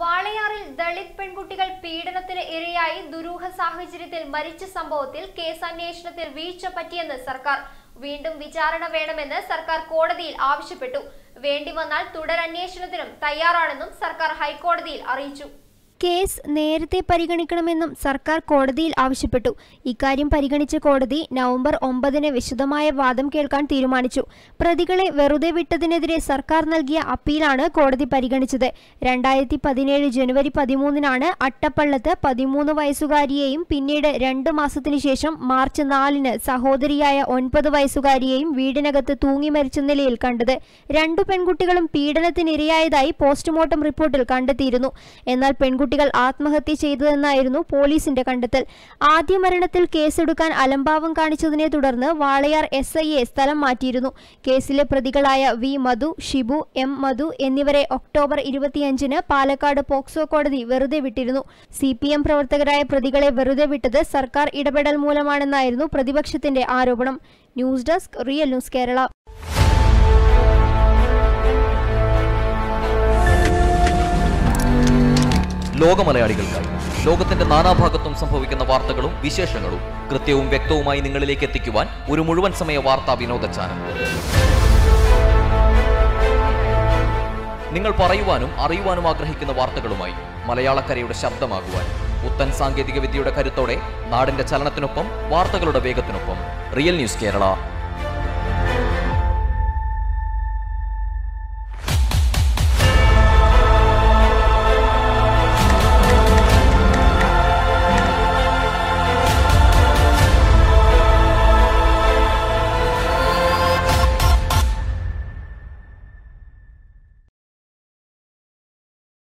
വാളയാറിൽ ദളിത് പെൺകുട്ടികൾ പീഡനത്തിന് ഇരയായി ദുരൂഹ സാഹചര്യത്തിൽ മരിച്ച സംഭവത്തിൽ കേസ് അന്വേഷണത്തിൽ വീഴ്ച പറ്റിയെന്ന് സർക്കാർ. വീണ്ടും വിചാരണ വേണമെന്ന് സർക്കാർ കോടതിയിൽ ആവശ്യപ്പെട്ടു. വേണ്ടി വന്നാൽ തുടരന്വേഷണത്തിനും തയ്യാറാണെന്നും സർക്കാർ ഹൈക്കോടതിയിൽ അറിയിച്ചു. കേസ് നേരത്തെ പരിഗണിക്കണമെന്നും സർക്കാർ കോടതിയിൽ ആവശ്യപ്പെട്ടു. ഇക്കാര്യം പരിഗണിച്ച കോടതി നവംബർ ഒമ്പതിന് വിശദമായ വാദം കേൾക്കാൻ തീരുമാനിച്ചു. പ്രതികളെ വെറുതെ വിട്ടതിനെതിരെ സർക്കാർ നൽകിയ അപ്പീലാണ് കോടതി പരിഗണിച്ചത്. രണ്ടായിരത്തി പതിനേഴ് ജനുവരി പതിമൂന്നിനാണ് അട്ടപ്പള്ളത്ത് പതിമൂന്ന് വയസ്സുകാരിയെയും പിന്നീട് രണ്ട് മാസത്തിനു ശേഷം മാർച്ച് നാലിന് സഹോദരിയായ ഒൻപത് വയസ്സുകാരിയെയും വീടിനകത്ത് തൂങ്ങി മരിച്ച നിലയിൽ കണ്ടത്. രണ്ടു പെൺകുട്ടികളും പീഡനത്തിനിരയായതായി പോസ്റ്റ്മോർട്ടം റിപ്പോർട്ടിൽ കണ്ടെത്തിയിരുന്നു. എന്നാൽ പെൺകുട്ടികൾ ആത്മഹത്യ ചെയ്തതെന്നായിരുന്നു പോലീസിന്റെ കണ്ടെത്തൽ. ആദ്യ മരണത്തിൽ കേസെടുക്കാൻ അലംഭാവം കാണിച്ചതിനെ തുടർന്ന് വാളയാർ എസ് സ്ഥലം മാറ്റിയിരുന്നു. കേസിലെ പ്രതികളായ വി മധു ഷിബു എം മധു എന്നിവരെ ഒക്ടോബർ ഇരുപത്തിയഞ്ചിന് പാലക്കാട് പോക്സോ കോടതി വെറുതെ വിട്ടിരുന്നു. സി പ്രവർത്തകരായ പ്രതികളെ വെറുതെ വിട്ടത് സർക്കാർ ഇടപെടൽ മൂലമാണെന്നായിരുന്നു പ്രതിപക്ഷത്തിന്റെ ആരോപണം. News desk real news Kerala. ലോകമലയാളികൾക്കായി. ലോകത്തിന്റെ നാനാഭാഗത്തും സംഭവിക്കുന്ന വാർത്തകളും വിശേഷങ്ങളും കൃത്യവും വ്യക്തവുമായി നിങ്ങളിലേക്ക് എത്തിക്കുവാൻ ഒരു മുഴുവൻ സമയ വാർത്താ വിനോദ ചാനൽ നിങ്ങൾ പറയുവാനും അറിയുവാനും ആഗ്രഹിക്കുന്ന വാർത്തകളുമായി മലയാളക്കരയുടെ ശബ്ദമാകുവാൻ പുത്തൻ സാങ്കേതിക വിദ്യയുടെ കരുത്തോടെ നാടിന്റെ ചലനത്തിനൊപ്പം വാർത്തകളുടെ വേഗത്തിനൊപ്പം റിയൽ ന്യൂസ് കേരള.